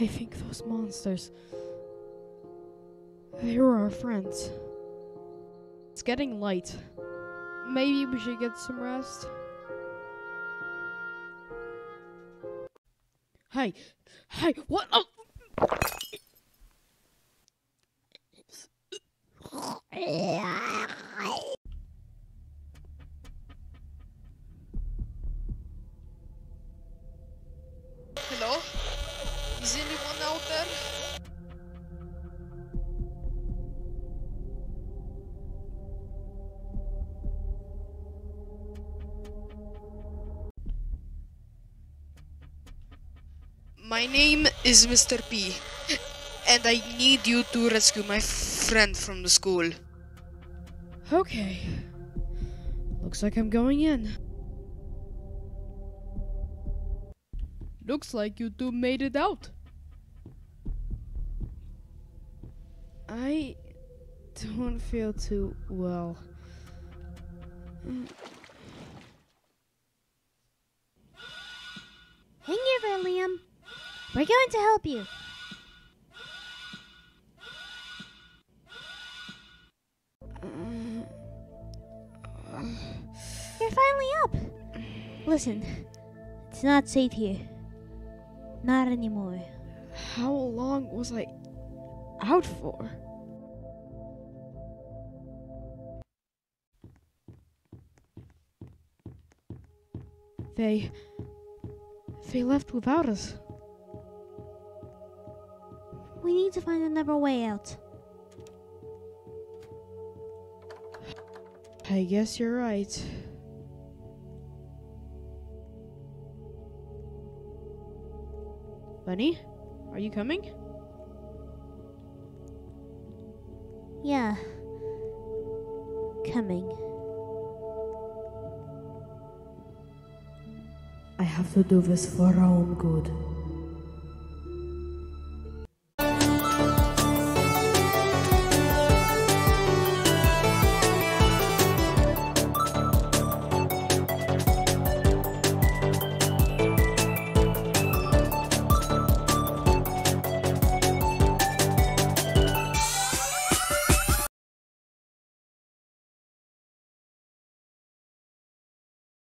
I think those monsters. They were our friends. It's getting light. Maybe we should get some rest. Hey, hey, what? Oh. Is anyone out there? My name is Mr. P, and I need you to rescue my friend from the school. Okay. Looks like I'm going in. Looks like you two made it out. I don't feel too well. Hang in there, Liam. We're going to help you. You're finally up. Listen, it's not safe here. Not anymore. How long was I out for? They. They left without us. We need to find another way out. I guess you're right. Bunny, are you coming? Yeah. Coming. I have to do this for our own good.